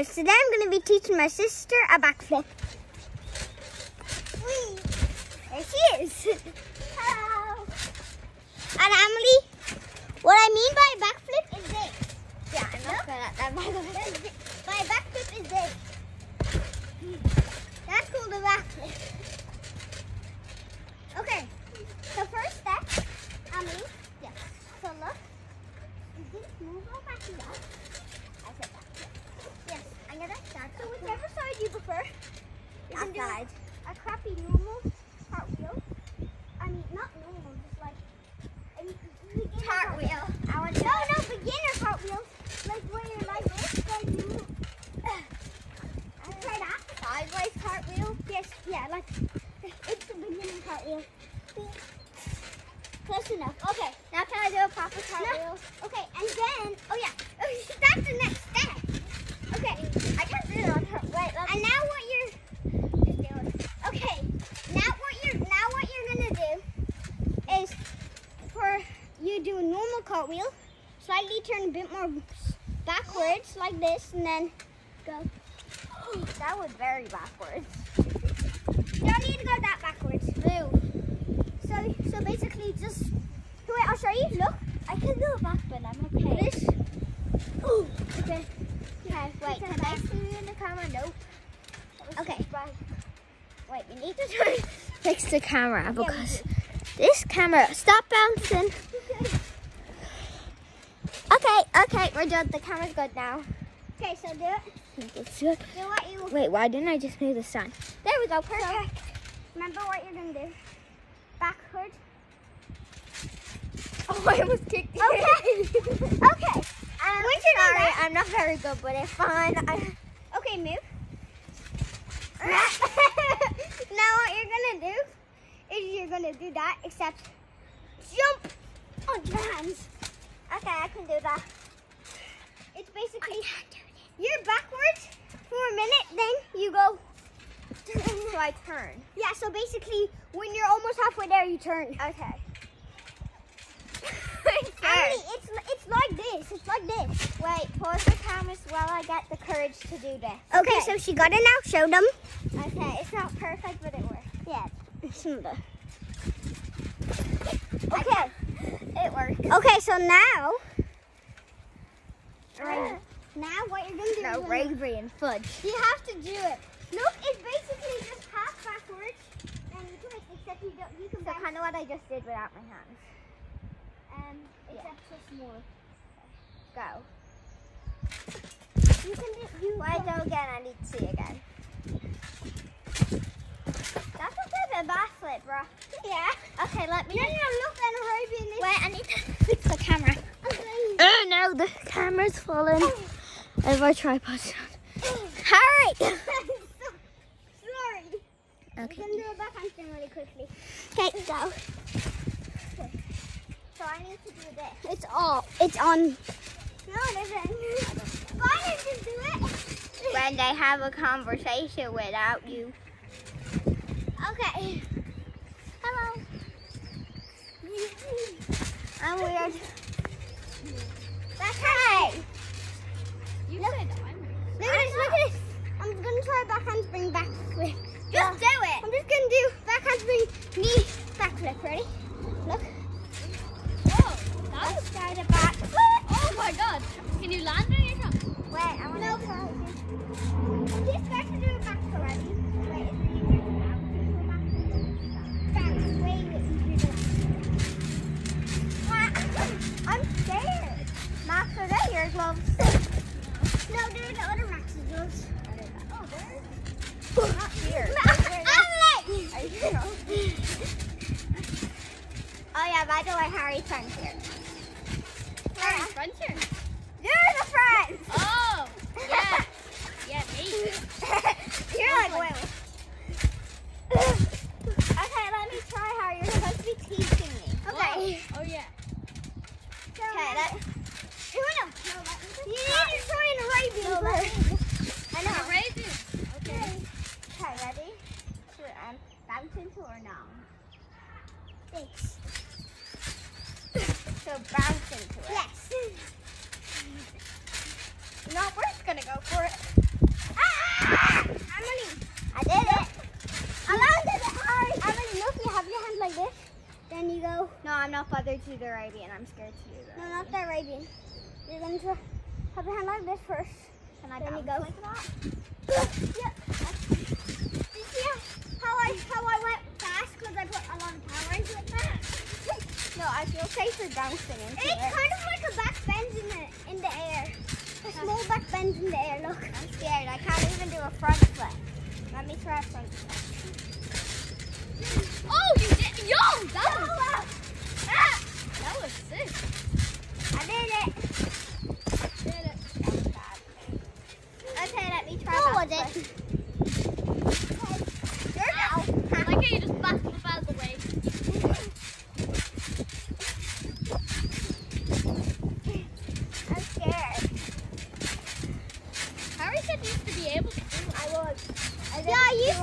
guys, today I'm going to be teaching my sister a backflip. There she is. Hello. And Emily, what I mean by backflip is this. Yeah, I'm not good at that, by the way. My backflip is this. That's called a backflip. Okay, so first step, Emily. Yes. So look, you just move over here. I said that. Yeah. Yes, I'm gonna start. So whichever side you prefer, you can do Outside. a crappy normal cartwheel. I mean, not normal, just like a beginner Cartwheel. I want no, no, beginner cartwheel. Like where you're like this, like you. Try that. Sideways cartwheel. Yes, like it's a beginner cartwheel. Close enough. Okay. Now can I do a proper No. cartwheel? Okay, and then oh yeah, that's the next step. Okay, I can't do it on her. Wait, and now what you're okay. Now what you're now what you're gonna do is for you do a normal cartwheel, slightly turn a bit more backwards like this, and then go. That was very backwards. You don't need to go that backwards. Move. So so basically just wait, I'll show you. Look. I can do a back bend. I'm okay. This. Ooh. Okay. Okay, wait. Can I see you in the camera? Nope. Okay. Wait, we need to try fix the camera because this camera. Stop bouncing. Okay, okay, we're done. The camera's good now. Okay, so do it. Do what you Wait, why didn't I just move the sun? There we go. Perfect. remember what you're gonna do. Backward. Oh, I almost kicked you. Okay. okay. Um, Once you're sorry, I'm not very good, but it's fine. I, Okay, move. now what you're gonna do is you're gonna do that, except jump on your hands. okay, I can do that. It's basically you're backwards for a minute, then you go. So I turn. Yeah, so basically when you're almost halfway there, you turn. Okay. Emily, it's it's like this. It's like this. Wait, pause the cameras while I get the courage to do this. Okay, so she got it now. Show them. Okay, it's not perfect, but it works. Yeah. Of Okay, it works. Okay, so now. Right. Now what you're gonna do? No, is raspberry and fudge. You have to do it. Look, it's basically just half backwards, and you twist. Except you don't. You can So kind of what I just did without my hands. um, except just more. Go. You can do. You Wait, go again. I need to see again. That's a backflip, bro. Yeah. Okay, let me. No, no, look, then Arabian. is- Wait, I need to fix the camera. Okay. Oh no, the camera's fallen. I have my tripod down. Hurry! Sorry. We Okay. can do a back handspring really quickly. Okay, go. So I need to do this. It's all. It's on. No, it isn't. Why did you do it? When they have a conversation without you. Okay. Hello. I'm weird. That's hey. You Look. said Look at this. Look at this. I'm gonna try back handspring backflip. Just do it. I'm just gonna do back handspring knee backflip. Ready? Look. Not here. Oh yeah, by the way, Harry's friend's here. Friend's into it. Yes. no, we're just gonna go for it. Ah! I'm gonna, I did it. I landed it hard. I'm gonna look. You have your hand like this. Then you go. No, I'm not bothered to the Arabian. I'm scared to do that. No, not the Arabian. You're going to have your hand like this first. And I then you go. Like that. yep. Yeah. feel safe for bouncing into it's it. It's kind of like a back bend in the, in the air. A small back bend in the air, look. I'm scared. I can't even do a front flip. Let me try a front flip.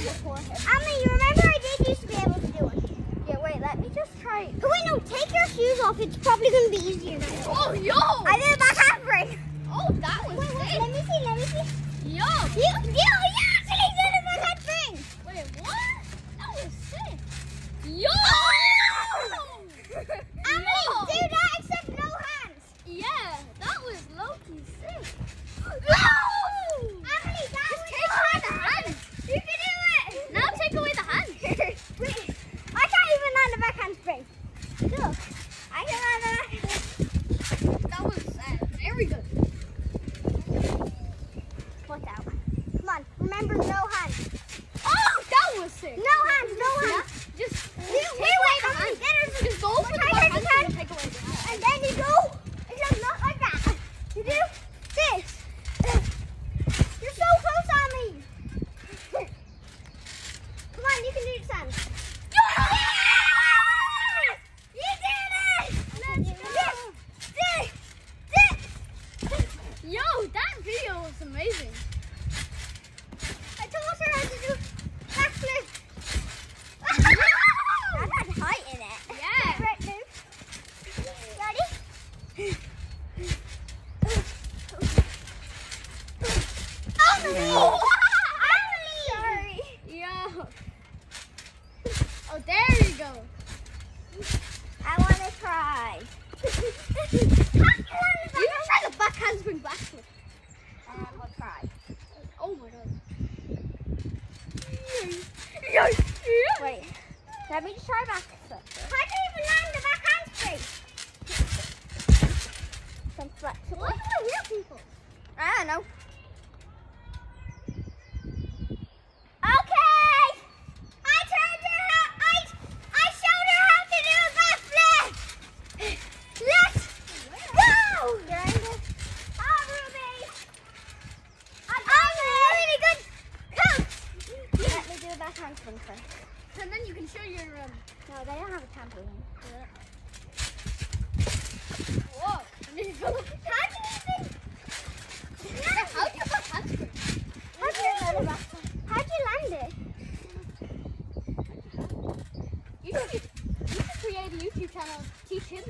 Emily, you remember I did used to be able to do it. Yeah, wait, let me just try. Oh, wait, no, take your shoes off. It's probably going to be easier. Oh, yo! I did a back half break. Oh, that was wait, wait, let me see, let me see. Yo! You, yo! amazing. I taught her how to do backflip. that had height in it. Yeah. Right move. Ready? oh, no. Oh, there you go. I want to try. Try back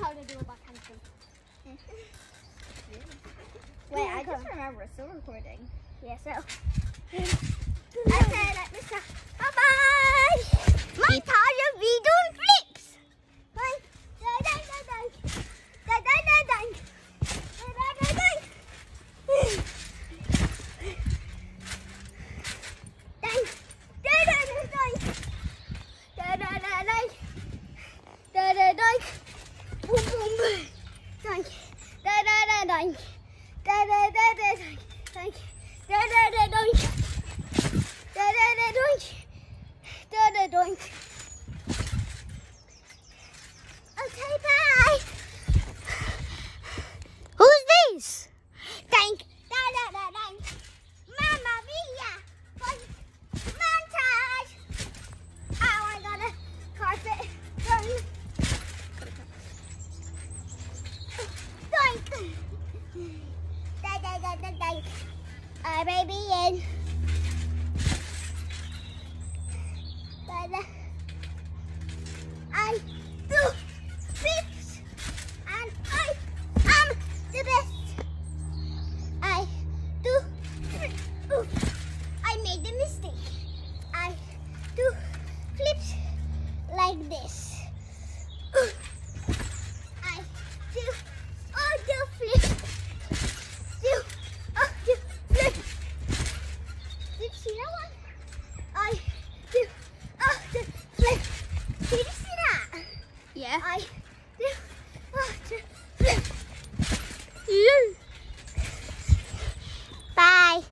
how to do a backhandspring. Wait, I just remember it's still recording. Yeah, so. doink. Da Okay.